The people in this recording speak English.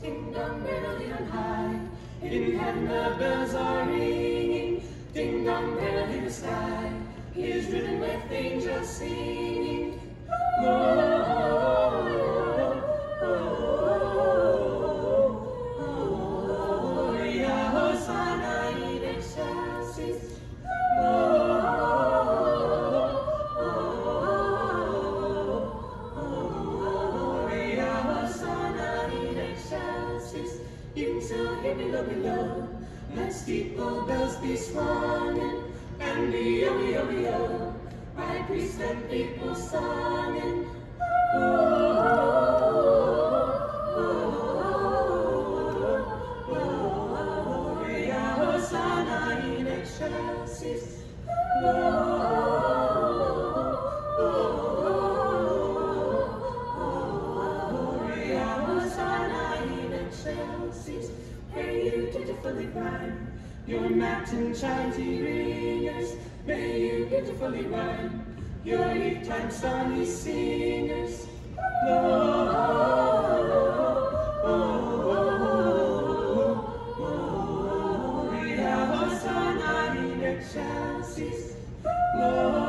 Ding dong merrily on high. In heaven the bells are ringing. Ding dong merrily the sky. Is ridden with angels singing. Gloria, excelsis. Into him below, below. Let steeple bells be swung and the yo yo yo. By priests and people sung shall cease. Pray you dutifully rhyme your mountain chanty ringers. May you beautifully rhyme your noontime sunny singers. Oh, oh, oh, Gloria